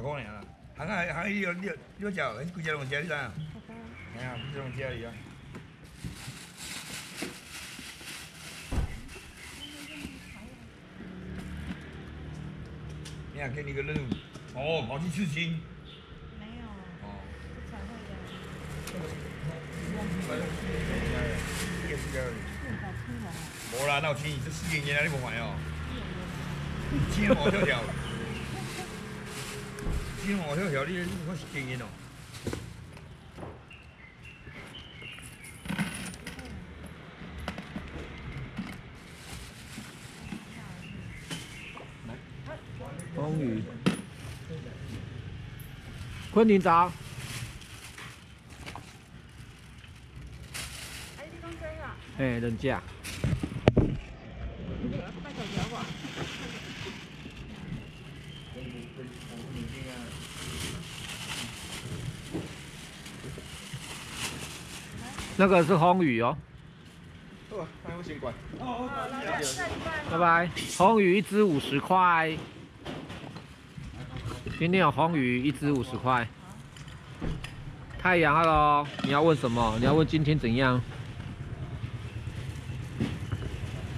只五十块尔啦。行啊行啊，你你你要食，迄几只拢食，你知影？哎呀，几只拢食哩啊。你看给你个任务，哦，跑去刺青。没有，哦。不才会的。无啦，哪有钱？这四年年来你无还哦。钱毛跳跳，钱毛跳跳，你你看是经验哦。风雨，昆凌早。哎，你讲真啊？哎，人家。拜手条吧。那个是风雨哦。拜拜。红鱼一只五十块。今天有红鱼一只五十块。太阳，Hello，你要问什么？你要问今天怎样？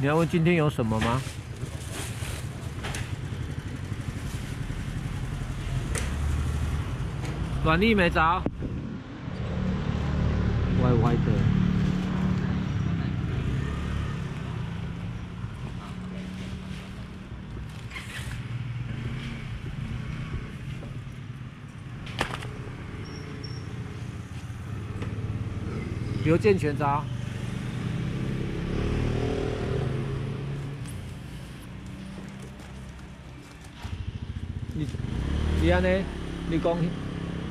你要问今天有什么吗？暖力没着，歪歪的。刘健全招。你你安尼，你讲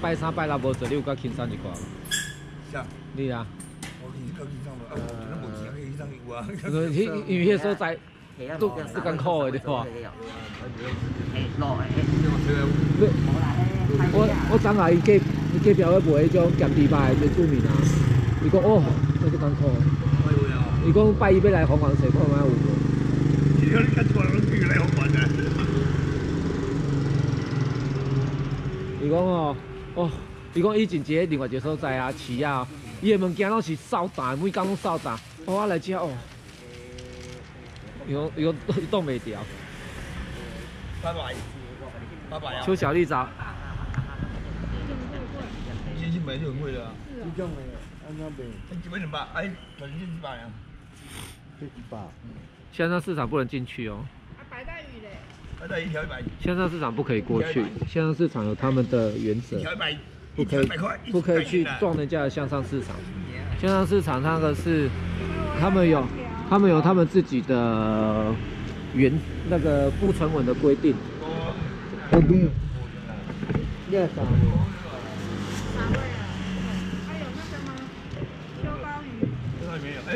拜三拜六无做，你有较轻松一寡无？是啊。你啊？我是较轻松无，啊，我无钱，迄因为迄所在都都艰苦的对吧？我我昨下伊隔伊隔壁咧卖迄种咸猪排最著名啊。伊讲哦，那就艰苦。伊讲拜一要来红黄水，看卖有无？你讲你较多人去来红黄啊？伊讲哦，哦，伊讲以前一个另外一个所在啊，市啊，伊的物件拢是扫荡，每工拢扫荡。我来吃哦，伊讲伊讲伊挡袂掉。拜拜，拜拜啊！邱小丽早。先去买就很贵了啊。这种的，安怎卖？一百两百，哎，一百啊。这一百。线上市场不能进去哦。啊，白带鱼嘞。白带一条一百。线上市场不可以过去，线上市场有他们的原则，不可以不可以去撞人家的向上市场。向上市场那个是他们有他们有他们自己的原那个不成文的规定。哦，你，你要啥？啥味啊？还有那个吗？秋刀鱼。秋刀鱼没有？哎，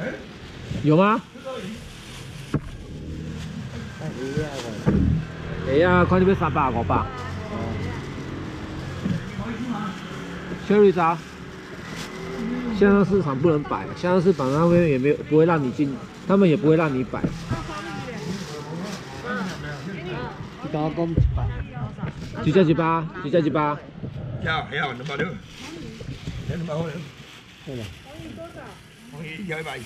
哎，有吗？会啊个。会啊，看你要三百五百。秋绿渣。线上市场不能摆，线上市场那边也没有不会让你进，他们也不会让你摆。几只一百？几只一百？要要两百六，两百块。对了。黄鱼多少？黄鱼一条一百。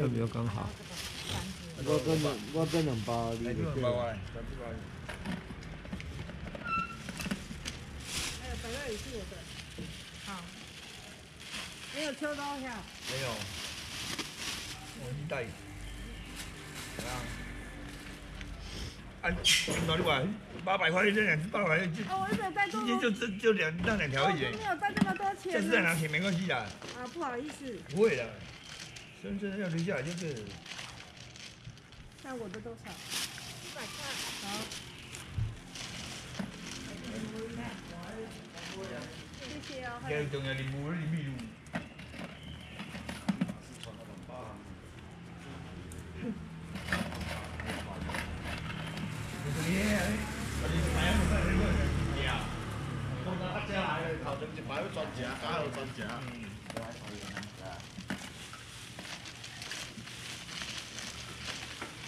有没有刚好？我跟两，我跟两包，你两包过来，两包。还有白带鱼是我的。好。没有秋刀虾。没有。我一袋。啊。啊，哪里话？八百块这两只八百块就。哦，我一直带多。今天就这就两那两条而已。没有带这么多钱。这是在拿钱没关系的。啊，不好意思。不会的，深圳要留下来就是。那我的多少？一百块。好。谢谢哦。最重要的务是秘鲁。专家，加油专家。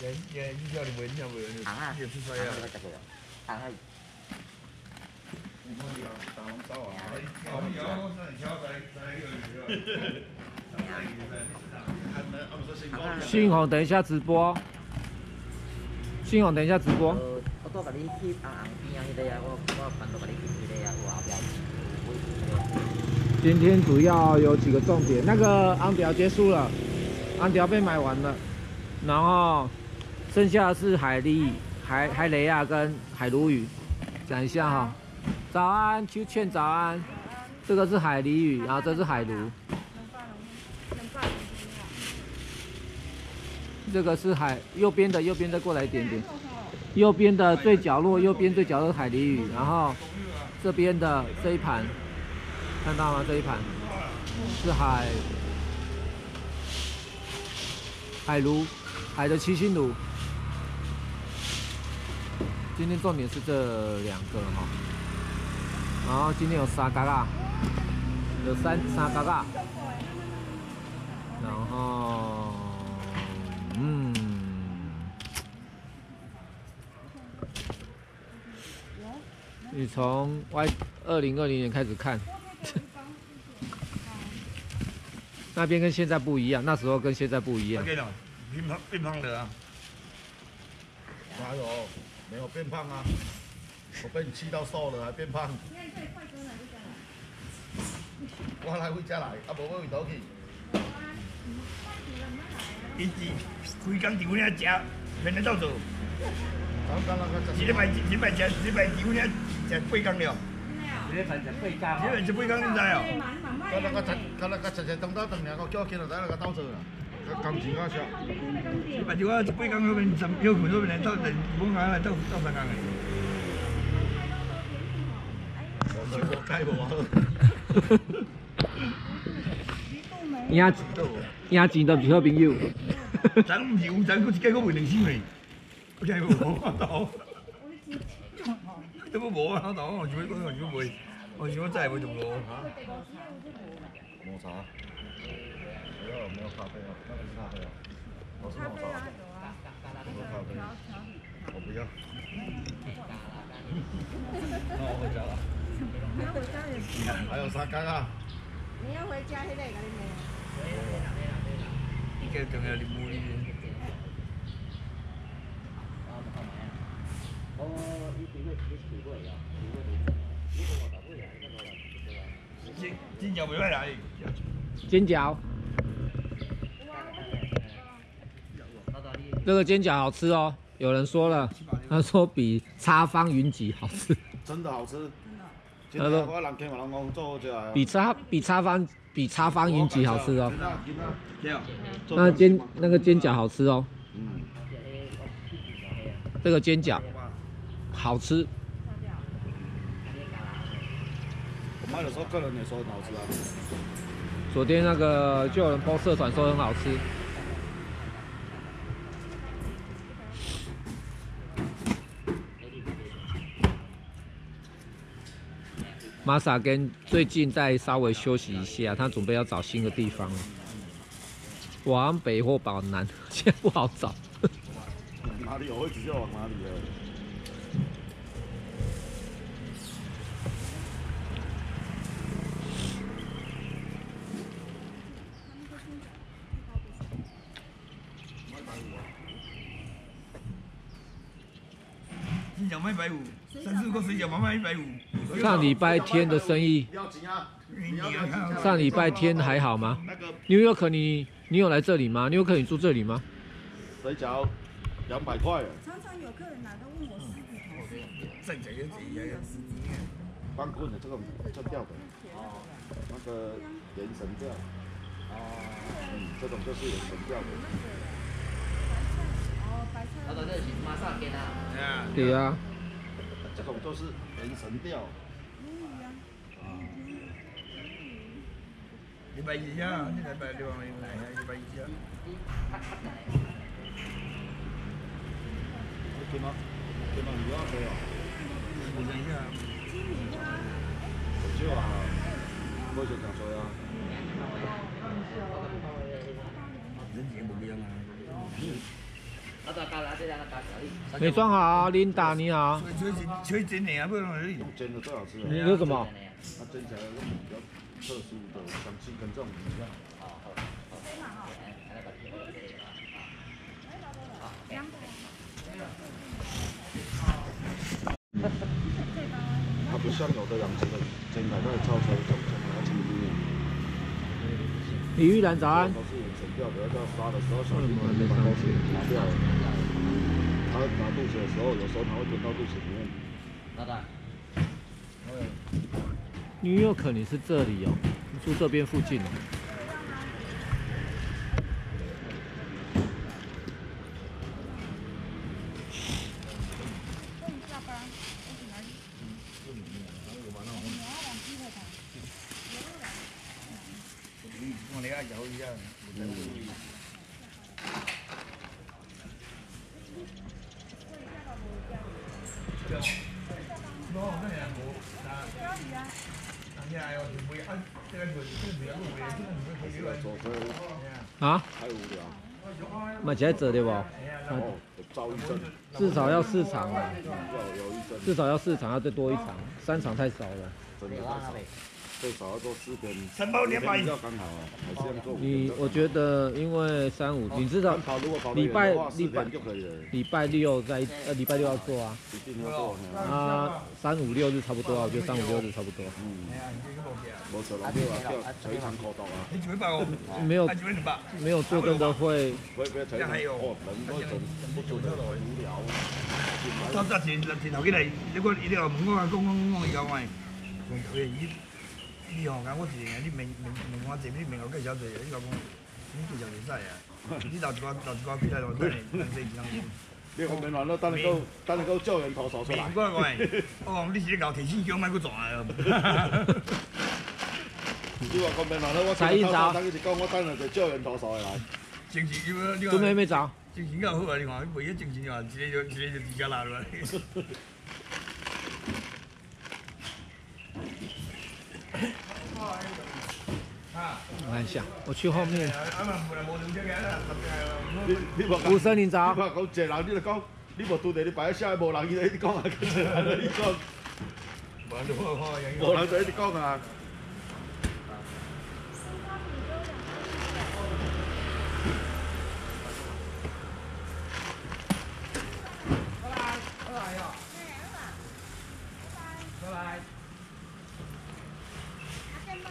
人人你叫你信宏，等一下直播。信宏，等一下直播。今天主要有几个重点，那个安表结束了，昂表被买完了，然后剩下的是海蛎、海海雷亚跟海鲈鱼。讲一下哈，早安，秋倩早安。这个是海鲢鱼，然后这是海鲈。这个是海右边的，右边的过来一点点。右边的最角落，右边最角落是海鲢鱼，然后这边的这一盘，看到吗？这一盘是海海鲈，海的七星鲈。今天重点是这两个哈，然后今天有沙嘎嘎，有三沙嘎嘎，然后嗯，你从 Y 二零二零年开始看，那边跟现在不一样，那时候跟现在不一样。变胖变胖的啊！哪有？没有变胖啊！我被你气到瘦了，还变胖。我来回家来，啊无我回头去。一日规工伫阮遐食，免得走做。刚刚那个一礼拜一礼拜食，一礼拜伫阮遐食八工了。一礼拜食八工，一礼拜食八工，你知哦？刚那个食，刚那个食食东打顿尔，我叫起来在那个斗做啦。工钱我少。一摆就我八工那边十休困那边来斗，等五工来斗斗三工的。我改无啊。赢赢钱都是好朋友。咱唔是有咱，佫一个佫卖两千嘞，我真系无看到。都无啊，我我想要我想要卖，我想要再卖就无。抹茶。没有没有咖啡啊，那个是咖啡啊。我是抹茶。有咖啡。我不要。那我回家了。你要回家也是。还有啥干啊。你要回家，迄个给你买。伊个重要任务哩。煎煎饺袂歹来。煎饺。这个煎饺好吃哦，有人说了，他说比叉方云集好吃。真的好吃。比叉比叉方比叉方云集好吃哦。那煎那个煎饺好吃哦。嗯。这个煎饺好吃。我买的时候客人也说很好吃啊。昨天那个就有人 PO 社团说很好吃。玛莎跟最近再稍微休息一下，他准备要找新的地方了。往北或往南，现在不好找。哪里有会直接往哪里的？煎饺卖百五，三四个水饺嘛卖一百五。上礼拜天的生意，要紧啊！上礼拜天还好吗？New York，你你有来这里吗？New York，你住这里吗？水饺两百块。常常有客人来都问我狮子头。正常有几样？光棍的这个这吊的，那个元神吊。哦。嗯，这种就是元神吊的。哦，白菜。那个是马上给他。对啊。这种都是元神吊。一百一呀，你来百六万，来一百一呀。你见到见到鱼啊？没有。我想一下。少啊，我就想说呀。人钱不一样啊。美妆好，琳达你好。吹吹吹真的啊，不能而已。煎的最好吃。你有什么？它煎起来那种比较特殊的香气，跟这种一样。它不像有的养殖的煎起来那个超超重重的，而且不一样。李玉兰早安。都是成掉的，要杀的时候小心点，把东西拿掉。他拿肚子的时候，有时候他会吞到肚子里面。老大。女友可能是这里哦，住这边附近。我那个摇一下，啊？太无聊。买起来折对不？至少要四场啊。至少要四场，要再多一场，三场太少了。最少要做四根，承包两百刚好啊，还是要做。你我觉得，因为三五，你知道礼拜礼拜就可以了。礼拜六在呃礼拜六要做啊。一定要做。啊，三五六日差不多啊，我觉得三五六日差不多。嗯。没错，六啊，六可以长口刀啊。你几百哦？没有，没有做真的会。不会不会，才哦，人不无聊。到早前前头起来，如果伊了问我讲讲讲伊讲话，伊。你吼，讲我一个，你问问问我这，你问我介绍者，你讲讲，你介绍袂使啊？你留一寡留一寡起来咯，等下等下几人你讲明话咯，等你到等你到救援投手出来。我讲，我讲你是咧搞提醒奖，莫去撞啊！你话讲明话咯，我才一早，等于是讲我等下就救援投手来。精神有你准备没找？精神够好啊！你看，唯一精神就话，一个就一个就直接拉落来。我看一下，我去后面。吴森林早。你讲讲一人，你就讲，你无拄着你摆下无人，伊在讲啊，一人你讲。无人在你讲啊。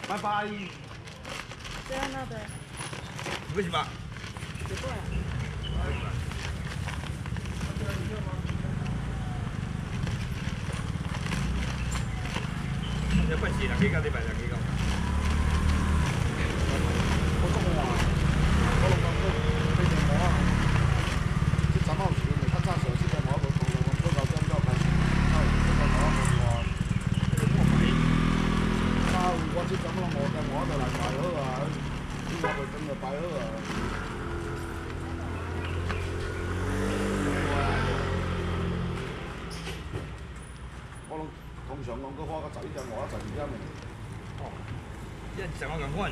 拜拜，拜拜哟。拜拜。拜拜。在那的。为什么？不是人去搞，你白人去搞。我讲话，我拢讲说，非常好啊。这三号时，你较早手机电话无通，我做到点到开始，哎，这个我无话，这个我买。啊，我这怎么无电话就来摆好啊？我袂跟就摆好啊。我拢通常拢搁花到十一点外，十二点的。哦，一上我咁款，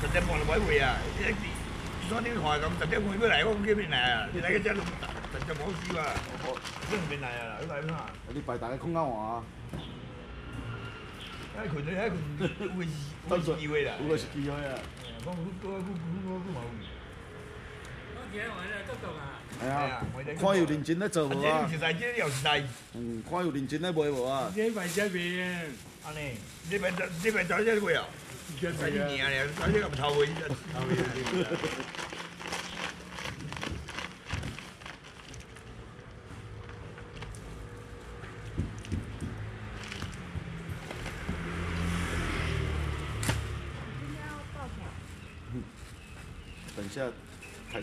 十点半就买回啊！一昨天话咁十点半要嚟，我叫邊嚟啊？你嚟嘅只六十就冇事啊！我真係邊嚟啊？你嚟嘛？你擺大家空間話。哎，佢哋哎佢會會機會啦，會是機會啊！我我我我我我冇。我看有认真咧做無啊？嗯，看有认真咧卖无啊？呢排這邊，阿你，呢邊就呢邊就一個啊，使啲年啊，使啲咁頭嘅。等下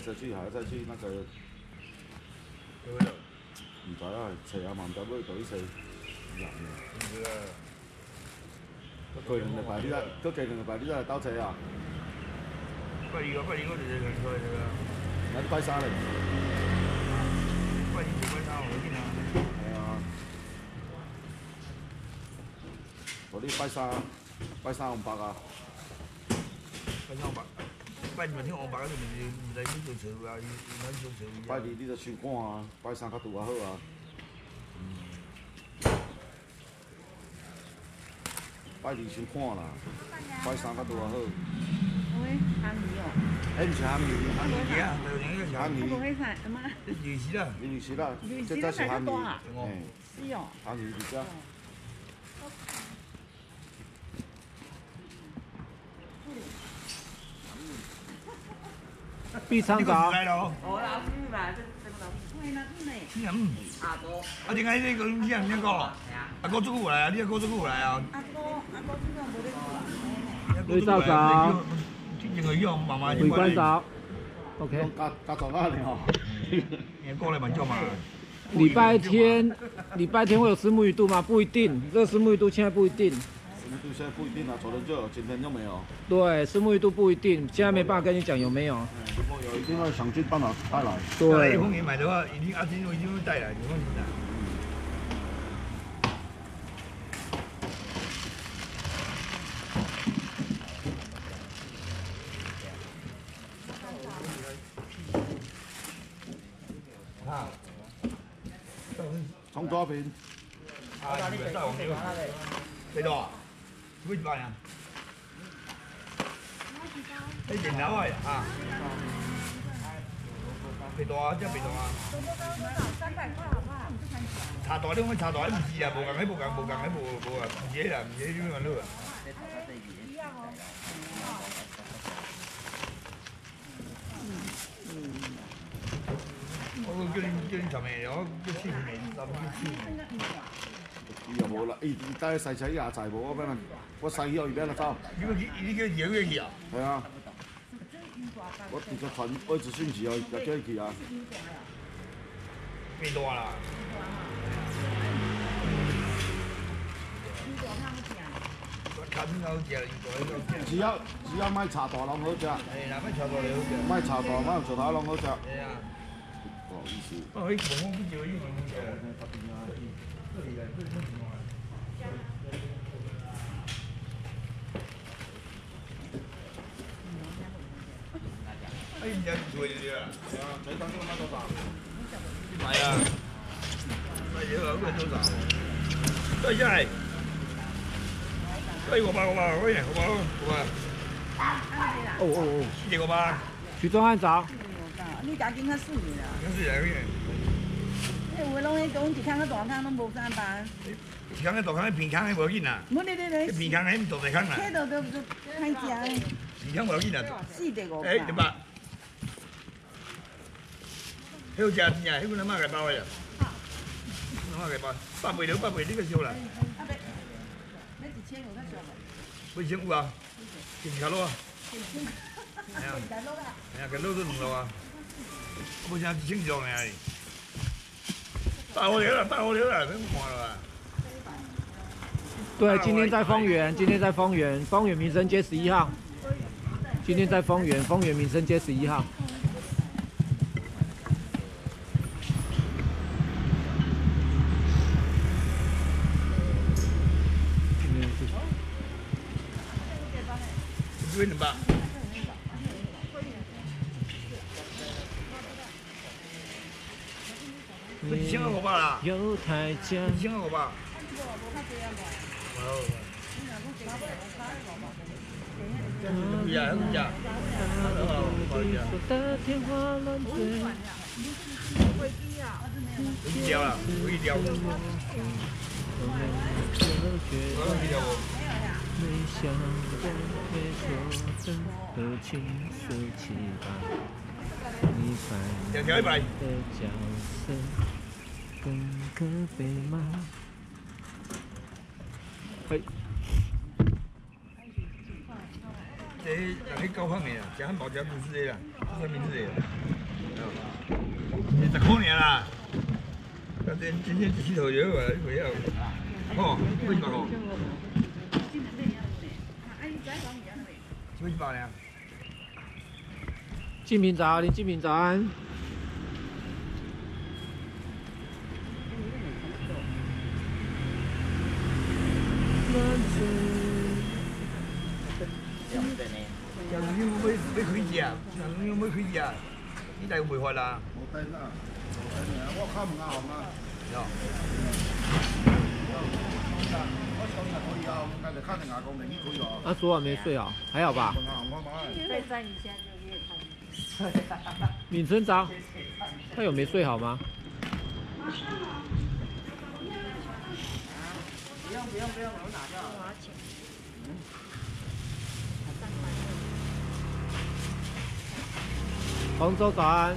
开车去，还要再去那个。唔知啊，找阿万达尾倒去找人。过两个排你来，过几两个排你来倒车啊？拜二个，拜二个就是人出来个。那你拜三嘞？三，我见啊。系啊。我你拜三，拜三红白啊？拜三红白。拜二听我爸，就唔是唔知去做车啊，伊伊咱做车。拜二你着想看啊，拜三较拄啊好啊。拜二先看啦，拜三较拄啊好。喂，咸鱼哦。迄毋是咸鱼，咸鱼啊，就用个咸鱼。我会看，阿妈。鱼翅啦，鱼翅啦，这才是咸鱼。嘿，是哦。咸鱼比较。必参考。哦，老师嘛，这这个老嗯。阿哥。啊，点解你个你讲你讲？阿哥做过来啊，你阿哥做过来啊。阿哥，阿哥做啊。对照早。这个用妈妈。回关早。OK。加加早啊，你好。你过来蛮叫嘛。礼拜天，礼拜天会有石木鱼肚吗？不一定，这个石木鱼肚现在不一定。现在不一定啊，昨天就有，今天就没有。对，石木鱼肚不一定，现在没办法跟你讲有没有。如果有，一定要想尽办法带来。对。后面买的话，一定阿金一定会带来，你放心的。从多少瓶？啊，你别再往里了。几多啊？几多呀？你电脑啊？啊？几多啊？这几多啊？三百块好不好？茶大你讲茶大，你唔是啊？无共，迄无共，无共，迄无无啊？唔是啦，唔是你问又冇啦，伊伊带洗车也在无，我变啦，我洗以后伊变啦走。你个你叫摇个去啊？系啊。我直接传我一直讯息哦，就叫伊去啊。变大啦。只要只要卖茶大拢好食。卖茶大。卖茶大，卖茶大拢好食。不好意思。哎，人家做的对啊。对啊，这单就卖多少？你买啊？那也有个多少？对下来。对，五百五百，喂，五百五百。哦哦哦。四个八。徐庄汉早。你家境较水啦。较水来个。你有诶，拢迄种一空个大空拢无上班。一空个大空，片空个无要紧啦。冇你你你。片空个唔大大空啦。迄度都都歹食。片空无要紧啦。四块五。哎，对吧？迄好食真呀，迄个阿妈个包个呀。阿妈个包，八倍了，八倍，你个少啦。那一千有较少无？一千有啊？一条路啊？哎呀，哎呀，个路都两路啊。我想一千条呢。大河流了，大河流了，别看了。对，今天在丰原，今天在丰原，丰原民生街十一号。今天在丰原，丰原民生街十一号。几吧？一千五百啦。犹太家。一千五百。呀呀。一条啦，一条。没想过会说的和情说起来，你扮演的角色更可悲吗。嘿。这人去高亢的啦，食汉堡食不是的啦，什么名字的？二十块尔啦，今天今天一头油啊，一回啊，哦，几百块。几百呢？静平早，林静平早安。要是你要要开吃啊？啊，你有冇开啊？你大有袂发啦？我敲门啊，红啊。哟，我敲门可以啊，那阿昨晚没睡啊、还好吧？早，他有没睡好吗？不用不用不用，我掉。杭州早安。